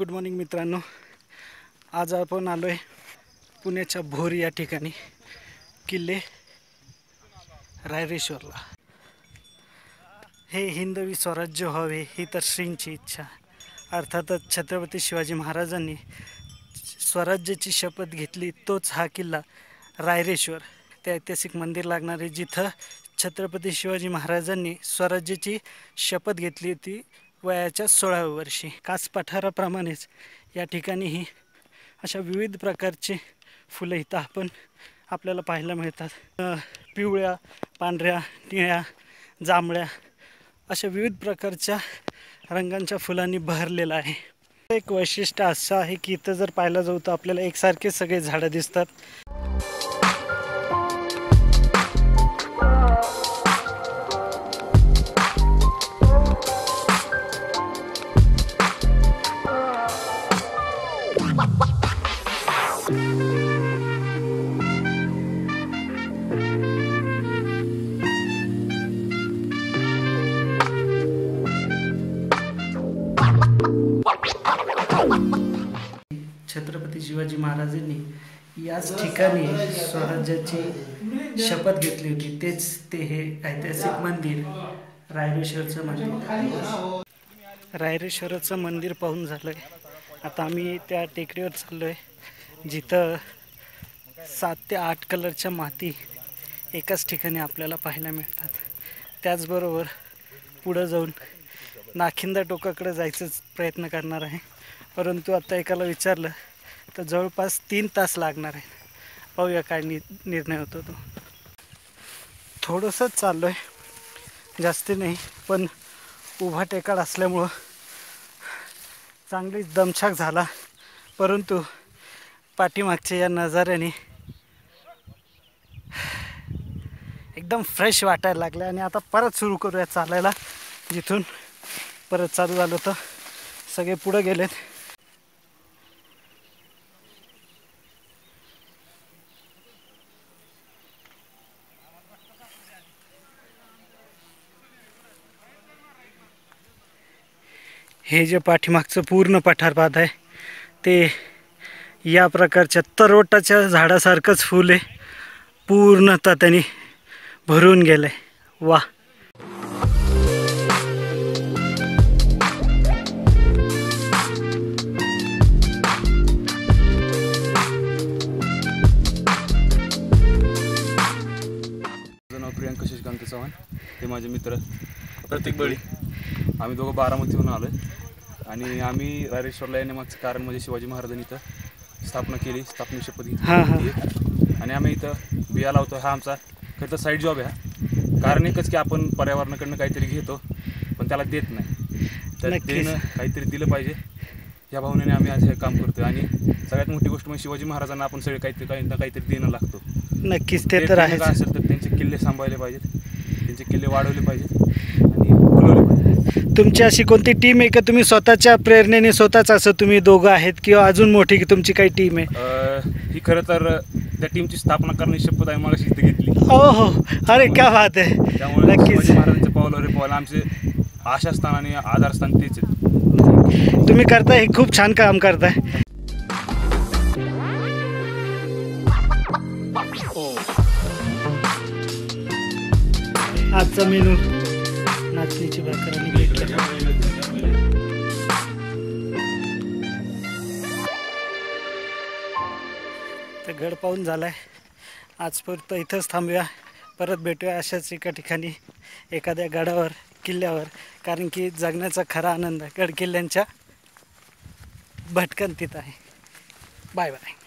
Good morning मित्रांनो. आज आपण आलो आहे पुण्याच्या भोर या ठिकाणी किल्ले रायरेश्वरला. हे हिंदवी स्वराज्य व्हावे ही तर श्रींची इच्छा. अर्थातच छत्रपती शिवाजी महाराजांनी स्वराज्याची शपथ घेतली तोच हा किल्ला रायरेश्वर. ते ऐतिहासिक मंदिर लागणारे जिथं छत्रपती शिवाजी महाराजांनी स्वराज्याची शपथ घेतली होती वयाच्या सोळाव्या वर्षी कास पठाराप्रमाणेच या ठिकाणीही अशा विविध प्रकारची फुलं इथं आपण आपल्याला पाहायला मिळतात. पिवळ्या पांढऱ्या निळ्या जांभळ्या अशा विविध प्रकारच्या रंगांच्या फुलांनी बहरलेलं आहे. एक वैशिष्ट्य असं आहे की इथं जर पाहायला जाऊ तर आपल्याला एकसारखे सगळे झाडं दिसतात. छत्रपती शिवाजी महाराजांनी याच ठिकाणी स्वराज्याची शपथ घेतली होती. तेच ते हे ऐतिहासिक मंदिर रायरेश्वरचं मंदिर. रायरेश्वराचं मंदिर पाहून झालं आहे आता आम्ही त्या टेकडीवर चाललो आहे जिथं सात ते आठ कलरच्या माती एकाच ठिकाणी आपल्याला पाहायला मिळतात. त्याचबरोबर पुढं जाऊन नाखिंदा टोकाकडे जायचंच प्रयत्न करणार आहे. परंतु आता एकाला विचारलं तर जवळपास तीन तास लागणार आहे. पाहूया काय नि निर्णय होतो तो. थोडंसंच चाललो आहे जास्ती नाही पण उभा टेकाड असल्यामुळं चांगली दमछाक झाला. परंतु पाठीमागच्या या नजाऱ्याने एकदम फ्रेश वाटायला लागलं आणि आता परत सुरू करूया चालायला जिथून परत चालू झालं होतं सगळे पुढं गेलेत. हे जे पाठीमागचं पूर्ण पठारपात आहे ते या प्रकारच्या तरोटाच्या झाडासारखंच फूल आहे पूर्णतः त्यांनी भरून गेलं आहे वा चव्हाण. ते माझे मित्र. प्रत्येक बळी. आम्ही दोघं बारामतीहून आलो आहे आणि आम्ही रायरेश्वरला येण्यामागचं कारण म्हणजे शिवाजी महाराजांनी इथं स्थापना केली स्थापना शपथ. घेतली आणि आम्ही इथं बिया लावतो. हा आमचा खरं तर साईड जॉब आहे हा. कारण एकच की आपण पर्यावरणाकडनं काहीतरी घेतो पण त्याला देत नाही. तर. देणं काहीतरी दिलं पाहिजे. या भावनेने आम्ही आज हे काम करतो आणि सगळ्यात मोठी गोष्ट म्हणजे शिवाजी महाराजांना आपण सगळे काहीतरी काही ना काहीतरी देणं लागतो. नक्कीच ते तर काय असेल तर त्यांचे किल्ले सांभाळले पाहिजेत. त्यांचे किल्ले वाढवले पाहिजेत आणि फुलवले पाहिजेत. तुमची अशी कोणती टीम आहे का तुम्ही स्वतःच्या प्रेरणेने स्वतःच असं तुम्ही दोघं आहेत किंवा अजून मोठी की तुमची काही टीम आहे? ही खरं तर त्या टीमची स्थापना करण्याची शपथ आहे मग इथे घेतली. हो हो अरे क्या बात आहे. त्यामुळे नक्कीच. महाराजांच्या पावलावर पावलं आमचे आशास्थान आणि आधारस्थान तेच आहेत तुम्ही करताय हे खूप छान काम करताय. आजचा मेनू. नाचणीची भाकर आणि भेटलं तर घड पाहून झालाय. आजपर्यंत इथंच थांबूया. परत भेटूया अशाच एका ठिकाणी एखाद्या गडावर किल्ल्यावर. कारण की जगण्याचा खरा आनंद गड किल्ल्यांच्या भटकंतीत आहे. Bye bye.